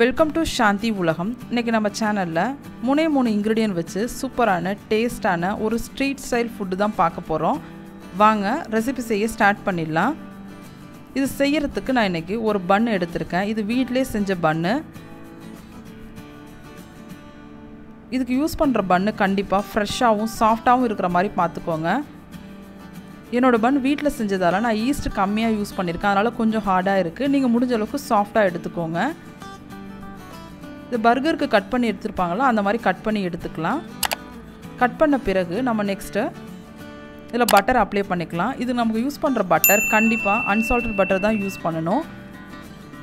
Welcome to சாந்தி உலகம் இன்றைக்கி நம்ம சேனலில் மூணே மூணு இன்க்ரீடியன்ட் வச்சு சூப்பரான டேஸ்டான ஒரு ஸ்ட்ரீட் ஸ்டைல் ஃபுட்டு தான் பார்க்க போகிறோம் வாங்க ரெசிபி செய்ய ஸ்டார்ட் பண்ணிடலாம். இது செய்கிறதுக்கு நான் இன்றைக்கி ஒரு பன் எடுத்திருக்கேன். இது வீட்டிலே செஞ்ச பன்னு இதுக்கு யூஸ் பண்ணுற பன்னு கண்டிப்பாக ஃப்ரெஷ்ஷாகவும் சாஃப்டாகவும் இருக்கிற மாதிரி பார்த்துக்கோங்க. என்னோடய பன் வீட்டில் செஞ்சதால் நான் ஈஸ்ட் கம்மியாக யூஸ் பண்ணியிருக்கேன். அதனால் கொஞ்சம் ஹார்டாக இருக்குது நீங்கள் முடிஞ்ச அளவுக்கு சாஃப்டாக எடுத்துக்கோங்க. இது பர்கருக்கு கட் பண்ணி எடுத்துருப்பாங்களோ அந்த மாதிரி கட் பண்ணி எடுத்துக்கலாம். கட் பண்ண பிறகு நம்ம நெக்ஸ்ட்டு இதில் பட்டர் அப்ளை பண்ணிக்கலாம். இது நமக்கு யூஸ் பண்ணுற பட்டர் கண்டிப்பாக அன்சால்டட் பட்டர் தான் யூஸ் பண்ணணும்.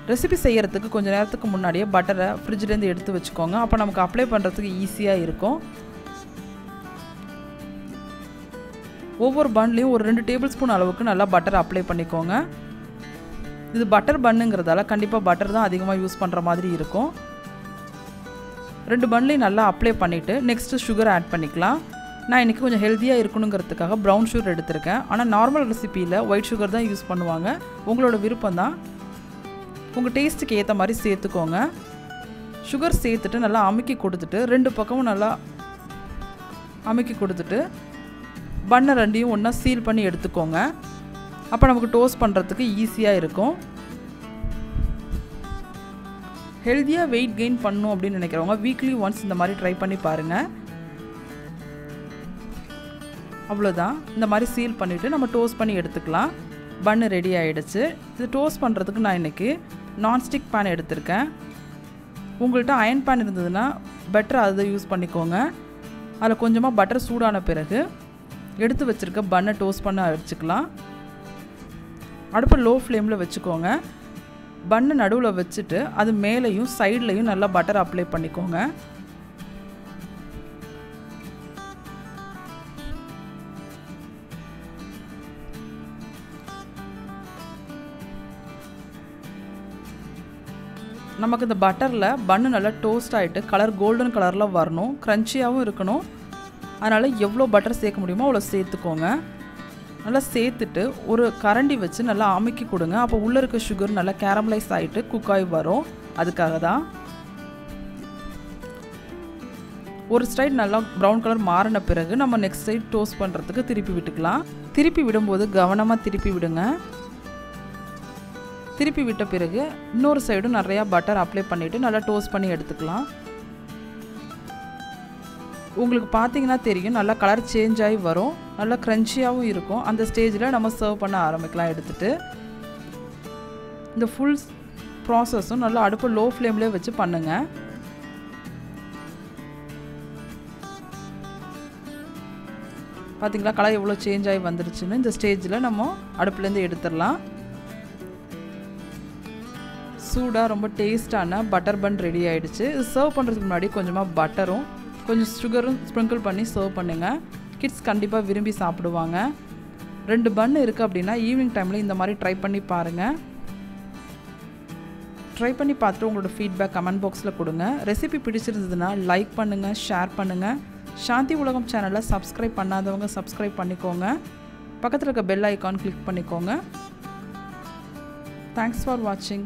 ரெசிபி செய்கிறதுக்கு கொஞ்சம் நேரத்துக்கு முன்னாடியே பட்டரை ஃப்ரிட்ஜ்லேருந்து எடுத்து வச்சுக்கோங்க. அப்போ நமக்கு அப்ளை பண்ணுறதுக்கு ஈஸியாக இருக்கும். ஒவ்வொரு பன்லேயும் ஒரு ரெண்டு டேபிள் ஸ்பூன் அளவுக்கு நல்லா பட்டர் அப்ளை பண்ணிக்கோங்க. இது பட்டர் பண்ணுங்கிறதால கண்டிப்பாக பட்டர் தான் அதிகமாக யூஸ் பண்ணுற மாதிரி இருக்கும். ரெண்டு பன்லையும் நல்லா அப்ளை பண்ணிவிட்டு நெக்ஸ்ட்டு சுகர் ஆட் பண்ணிக்கலாம். நான் இன்றைக்கி கொஞ்சம் ஹெல்த்தியாக இருக்கணுங்கிறதுக்காக ப்ரௌன் சுகர் எடுத்திருக்கேன். ஆனால் நார்மல் ரெசிப்பியில் ஒயிட் சுகர் தான் யூஸ் பண்ணுவாங்க. உங்களோட விருப்பம் தான். உங்கள் டேஸ்ட்டுக்கு ஏற்ற மாதிரி சேர்த்துக்கோங்க. சுகர் சேர்த்துட்டு நல்லா அமுக்கி கொடுத்துட்டு ரெண்டு பக்கமும் நல்லா அமுக்கி கொடுத்துட்டு பண்ணை ரெண்டையும் ஒன்றா சீல் பண்ணி எடுத்துக்கோங்க. அப்போ நமக்கு டோஸ்ட் பண்ணுறதுக்கு ஈஸியாக இருக்கும். ஹெல்த்தியாக வெயிட் கெயின் பண்ணணும் அப்படின்னு நினைக்கிறவங்க வீக்லி ஒன்ஸ் இந்த மாதிரி ட்ரை பண்ணி பாருங்கள் அவ்வளோதான் இந்த மாதிரி சீல் பண்ணிவிட்டு நம்ம டோஸ்ட் பண்ணி எடுத்துக்கலாம். பன்னு ரெடி ஆகிடுச்சு இது டோஸ்ட் பண்ணுறதுக்கு நான் இன்றைக்கி நான்ஸ்டிக் பேன் எடுத்திருக்கேன். உங்கள்கிட்ட அயன் பேன் இருந்ததுன்னா பெட்டர் அதை யூஸ் பண்ணிக்கோங்க. அதில் கொஞ்சமாக பட்டர் சூடான பிறகு எடுத்து வச்சுருக்க பன்னை டோஸ்ட் பண்ண வச்சுக்கலாம் அடுப்பை லோ ஃப்ளேமில் வச்சுக்கோங்க. பன்னு நடுவில் வச்சுட்டு அது மேலேயும் சைட்லேயும் நல்லா பட்டர் அப்ளை பண்ணிக்கோங்க. நமக்கு இந்த பட்டரில் பன்னு நல்லா டோஸ்ட் ஆகிட்டு கலர் கோல்டன் கலரில் வரணும். க்ரன்ச்சியாகவும் இருக்கணும். அதனால் எவ்வளோ பட்டர் சேர்க்க முடியுமோ அவ்வளோ சேர்த்துக்கோங்க. நல்லா சேர்த்துட்டு ஒரு கரண்டி வச்சு நல்லா அமுக்கி கொடுங்க. அப்போ உள்ளே இருக்க சுகர் நல்லா கேரமலைஸ் ஆகிட்டு குக்காய் வரும். அதுக்காக தான் ஒரு சைடு நல்லா ப்ரௌன் கலர் மாறின பிறகு நம்ம நெக்ஸ்ட் சைடு டோஸ்ட் பண்ணுறதுக்கு திருப்பி விட்டுக்கலாம். திருப்பி விடும்போது கவனமாக திருப்பி விடுங்க. திருப்பி விட்ட பிறகு இன்னொரு சைடும் நிறையா பட்டர் அப்ளை பண்ணிவிட்டு நல்லா டோஸ்ட் பண்ணி எடுத்துக்கலாம். உங்களுக்கு பார்த்தீங்கன்னா தெரியும் நல்லா கலர் சேஞ்ச் ஆகி வரும் நல்லா க்ரன்ச்சியாகவும் இருக்கும். அந்த ஸ்டேஜில் நம்ம சர்வ் பண்ண ஆரம்பிக்கலாம் எடுத்துகிட்டு இந்த ஃபுல் ப்ராசஸும் நல்லா அடுப்பு லோ ஃப்ளேம்லேயே வச்சு பண்ணுங்கள் பார்த்தீங்களா கலர் எவ்வளோ சேஞ்ச் ஆகி வந்துருச்சுன்னு இந்த ஸ்டேஜில் நம்ம அடுப்புலேருந்து எடுத்துடலாம். சூடாக ரொம்ப டேஸ்டான பட்டர் பன் ரெடி ஆகிடுச்சு இது சர்வ் பண்ணுறதுக்கு முன்னாடி கொஞ்சமாக பட்டரும் கொஞ்சம் சுகரும் ஸ்ப்ரிங்கிள் பண்ணி சர்வ் பண்ணுங்கள் கிட்ஸ் கண்டிப்பாக விரும்பி சாப்பிடுவாங்க. ரெண்டு பன் இருக்குது அப்படின்னா ஈவினிங் டைமில் இந்த மாதிரி ட்ரை பண்ணி பாருங்கள் ட்ரை பண்ணி பார்த்துட்டு உங்களோட ஃபீட்பேக் கமெண்ட் பாக்ஸில் கொடுங்க. ரெசிபி பிடிச்சிருந்ததுன்னா லைக் பண்ணுங்கள் ஷேர் பண்ணுங்கள் சாந்தி உலகம் சேனலை சப்ஸ்கிரைப் பண்ணாதவங்க சப்ஸ்கிரைப் பண்ணிக்கோங்க. பக்கத்தில் இருக்க பெல் ஐக்கான் கிளிக் பண்ணிக்கோங்க. தேங்க்ஸ் ஃபார் வாட்சிங்